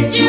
did you?